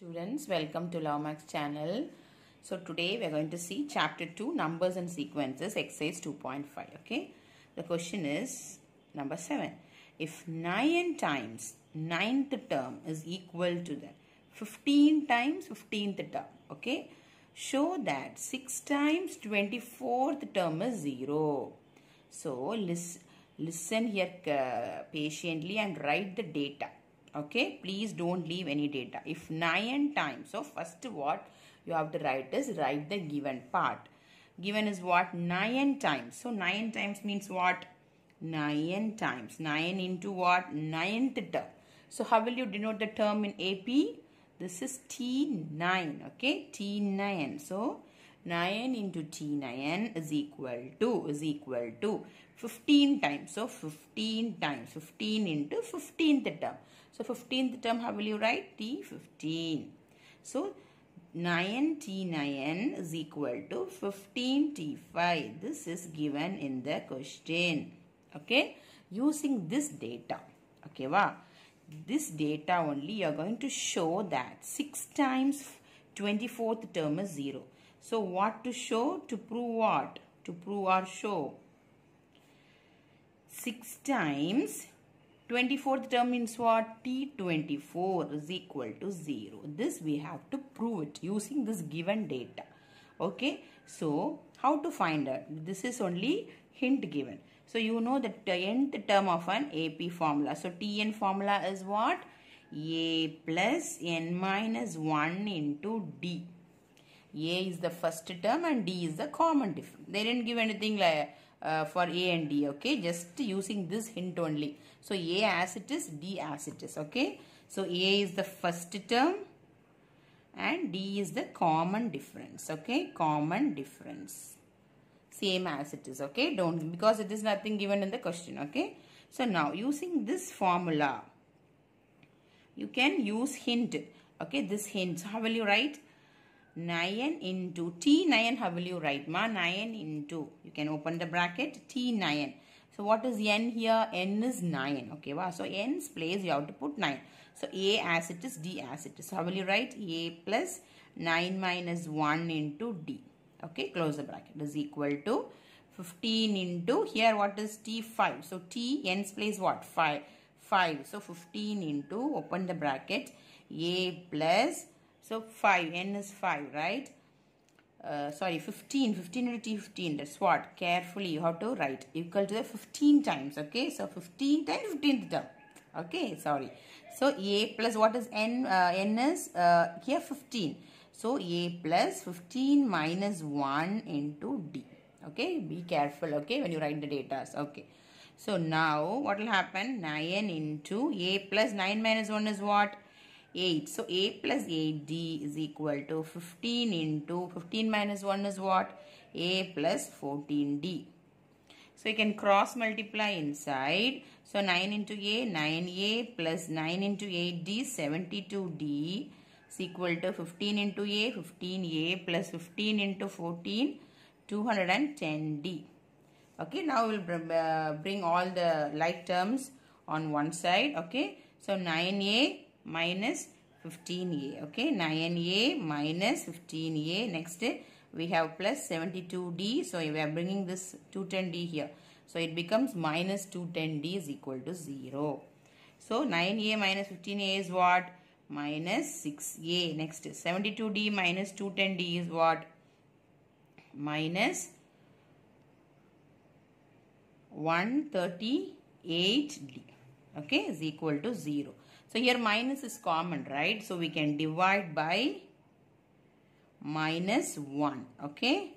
Students, welcome to Lawmax channel. So today we are going to see chapter 2 numbers and sequences exercise 2.5 okay. The question is number 7. If 9 times 9th term is equal to the 15 times 15th term okay. Show that 6 times 24th term is 0. So listen, listen here uh, patiently and write the data okay please don't leave any data. If 9 times so first what you have to write is write the given part. Given is what? 9 times. So 9 times means what? 9 times. 9 into what? Ninth term. So how will you denote the term in ap this is t9 okay? T9 so 9 into t9 is equal to is equal to 15 times. So 15 times. 15 into 15th term. So 15th term how will you write? t15 so 9 t9 is equal to 15 t5 this is given in the question. Okay? Using this data. Okay wow this data only you are going to show that 6 times 24th term is 0 so what to show? To prove what? To prove or show. 6 times 24th term means what? T24 is equal to 0. This we have to prove it using this given data. Okay. So how to find it? This is only hint given. So you know the nth term of an AP formula. So Tn formula is what? A plus n minus 1 into D. A is the first term and D is the common difference. They didn't give anything like uh, for A and D, okay? Just using this hint only. So, A as it is, D as it is, okay? So, A is the first term and D is the common difference, okay? Common difference. Same as it is, okay? Don't, because it is nothing given in the question, okay? So, now using this formula, you can use hint, okay? This hint, how will you write? 9 into T9 how will you write ma? 9 into you can open the bracket T9 so what is n here? N is 9 okay wow so n's place you have to put 9 so a as it is d as it is. So how will you write? A plus 9 minus 1 into d okay close the bracket. Is equal to 15 into here what is t5 so t n's place what? 5 5 so 15 into open the bracket. A plus so 5, n is 5, right? Uh, sorry, 15, 15 into t15, that's what? Carefully you have to write equal to the 15 times, okay? So 15 times 15th term, okay? Sorry. So a plus what is n? Uh, n is uh, here 15. So a plus 15 minus 1 into d, okay? Be careful, okay? When you write the data, okay? So now what will happen? 9 into a plus 9 minus 1 is what? 8. So, A plus 8D is equal to 15 into 15 minus 1 is what? A plus 14D. So, you can cross multiply inside. So, 9 into A, 9A plus 9 into 8D, 72D is equal to 15 into A, 15A plus 15 into 14, 210D. Okay, now we will uh, bring all the like terms on one side. Okay, so 9A minus 15a okay? 9a minus 15a next we have plus 72d so we are bringing this 210d here. So it becomes minus 210d is equal to 0 so 9a minus 15a is what? Minus 6a next 72d minus 210d is what? Minus 138d okay is equal to 0 so here minus is common, right? So we can divide by minus 1, okay?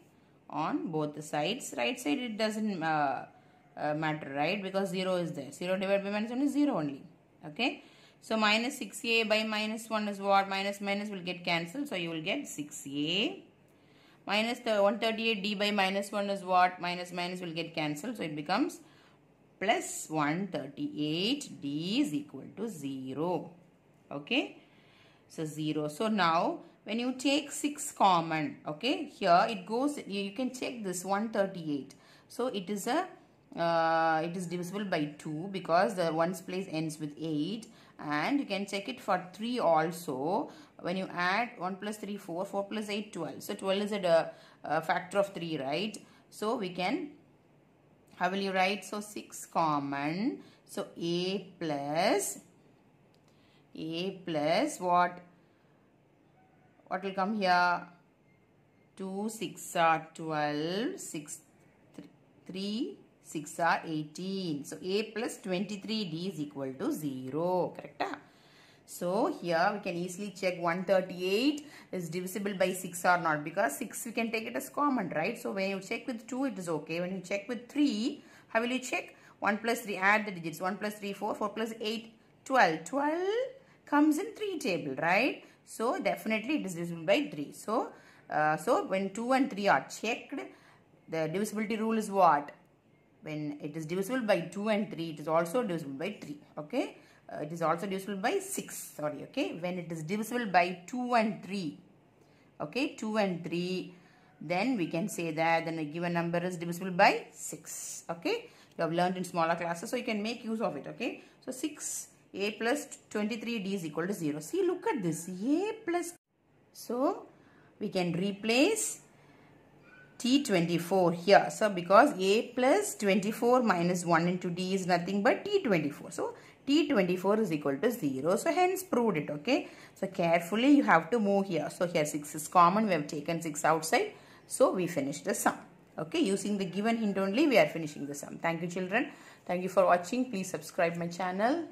On both the sides. Right side it doesn't uh, uh, matter, right? Because 0 is there. 0 divided by minus 1 is 0 only, okay? So minus 6a by minus 1 is what? Minus minus will get cancelled. So you will get 6a. Minus the 138d by minus 1 is what? Minus minus will get cancelled. So it becomes plus 138 d is equal to 0 okay? So 0 so now when you take 6 common okay here it goes you can check this 138 so it is a uh, it is divisible by 2 because the ones place ends with 8 and you can check it for 3 also. When you add 1 plus 3 4 4 plus 8 12 so 12 is a, a factor of 3 right? So we can how will you write so 6 common so a plus a plus what what will come here 2 6 are 12 6 3 6 are 18. So, A plus 23D is equal to 0. Correct? Ah? So, here we can easily check 138 is divisible by 6 or not because 6 we can take it as common, right? So, when you check with 2 it is okay. When you check with 3, how will you check? 1 plus 3, add the digits. 1 plus 3, 4, 4 plus 8, 12. 12 comes in 3 table, right? So, definitely it is divisible by 3. So, uh, so when 2 and 3 are checked, the divisibility rule is what? when it is divisible by 2 and 3 it is also divisible by 3 okay uh, it is also divisible by 6 sorry okay? When it is divisible by 2 and 3 okay? 2 and 3 then we can say that then a given number is divisible by 6 okay? You have learned in smaller classes so you can make use of it okay? So 6 a plus 23d is equal to 0 see look at this. A plus so we can replace T24 here. So because A plus 24 minus 1 into D is nothing but T24. So T24 is equal to 0. So hence proved it. Okay. So carefully you have to move here. So here 6 is common. We have taken 6 outside. So we finish the sum. Okay. Using the given hint only we are finishing the sum. Thank you children. Thank you for watching. Please subscribe my channel.